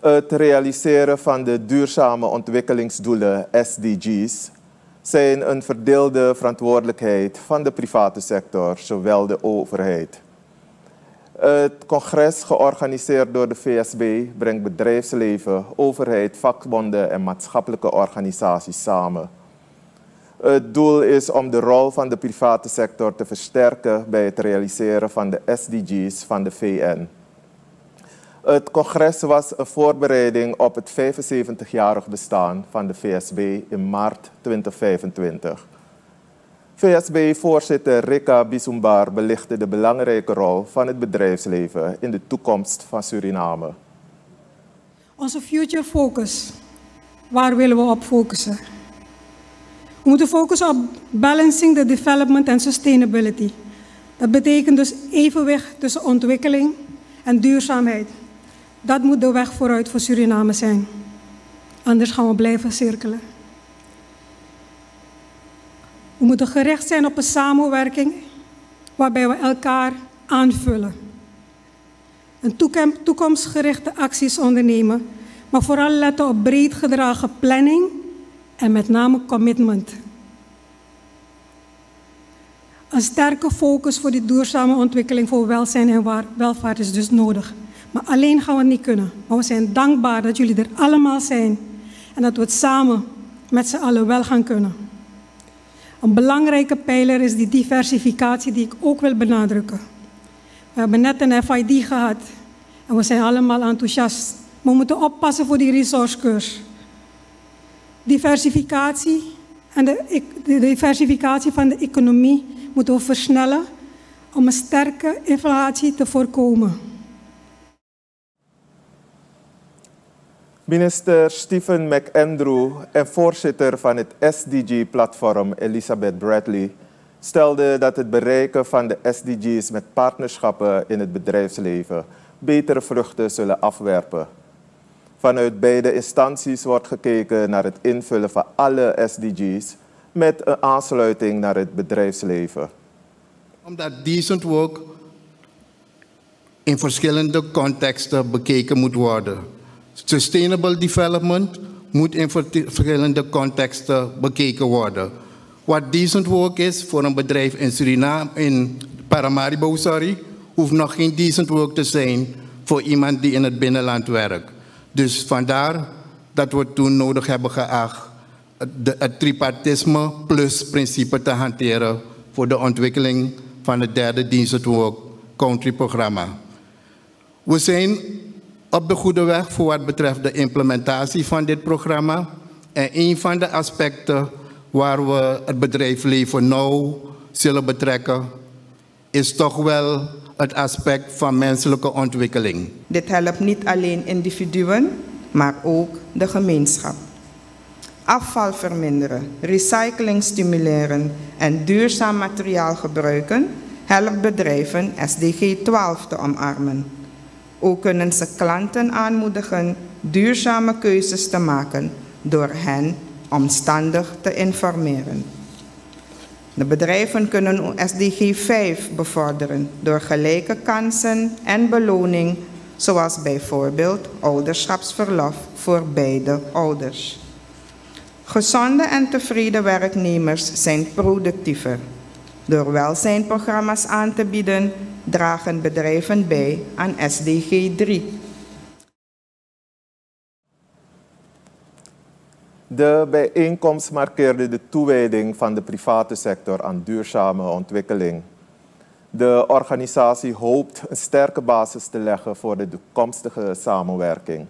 Het realiseren van de duurzame ontwikkelingsdoelen SDG's zijn een verdeelde verantwoordelijkheid van de private sector, zowel de overheid. Het congres, georganiseerd door de VSB, brengt bedrijfsleven, overheid, vakbonden en maatschappelijke organisaties samen. Het doel is om de rol van de private sector te versterken bij het realiseren van de SDG's van de VN. Het congres was een voorbereiding op het 75-jarig bestaan van de VSB in maart 2025. VSB-voorzitter Rika Bisumbar belichtte de belangrijke rol van het bedrijfsleven in de toekomst van Suriname. Onze future focus, waar willen we op focussen? We moeten focussen op balancing the development and sustainability. Dat betekent dus evenwicht tussen ontwikkeling en duurzaamheid. Dat moet de weg vooruit voor Suriname zijn. Anders gaan we blijven cirkelen. We moeten gericht zijn op een samenwerking waarbij we elkaar aanvullen. Een toekomstgerichte acties ondernemen, maar vooral letten op breed gedragen planning en met name commitment. Een sterke focus voor die duurzame ontwikkeling voor welzijn en welvaart is dus nodig. Maar alleen gaan we het niet kunnen. Maar we zijn dankbaar dat jullie er allemaal zijn en dat we het samen met z'n allen wel gaan kunnen. Een belangrijke pijler is die diversificatie die ik ook wil benadrukken. We hebben net een FID gehad en we zijn allemaal enthousiast. Maar we moeten oppassen voor die resource Diversificatie en de, de diversificatie van de economie moeten we versnellen om een sterke inflatie te voorkomen. Minister Stephen McAndrew en voorzitter van het SDG-platform Elizabeth Bradley stelde dat het bereiken van de SDG's met partnerschappen in het bedrijfsleven betere vruchten zullen afwerpen. Vanuit beide instanties wordt gekeken naar het invullen van alle SDG's met een aansluiting naar het bedrijfsleven. Omdat decent work in verschillende contexten bekeken moet worden. Sustainable development moet in verschillende contexten bekeken worden. Wat decent work is voor een bedrijf in Suriname, in Paramaribo, sorry, hoeft nog geen decent work te zijn voor iemand die in het binnenland werkt. Dus vandaar dat we toen nodig hebben geacht de, het tripartisme plus principe te hanteren voor de ontwikkeling van het derde decent work country programma. We zijn op de goede weg voor wat betreft de implementatie van dit programma. En een van de aspecten waar we het bedrijfsleven nauw zullen betrekken, is toch wel het aspect van menselijke ontwikkeling. Dit helpt niet alleen individuen, maar ook de gemeenschap. Afval verminderen, recycling stimuleren en duurzaam materiaal gebruiken helpt bedrijven SDG 12 te omarmen. Ook kunnen ze klanten aanmoedigen duurzame keuzes te maken door hen omstandig te informeren. De bedrijven kunnen SDG 5 bevorderen door gelijke kansen en beloning, zoals bijvoorbeeld ouderschapsverlof voor beide ouders. Gezonde en tevreden werknemers zijn productiever. Door welzijnprogramma's aan te bieden, dragen bedrijven bij aan SDG 3. De bijeenkomst markeerde de toewijding van de private sector aan duurzame ontwikkeling. De organisatie hoopt een sterke basis te leggen voor de toekomstige samenwerking.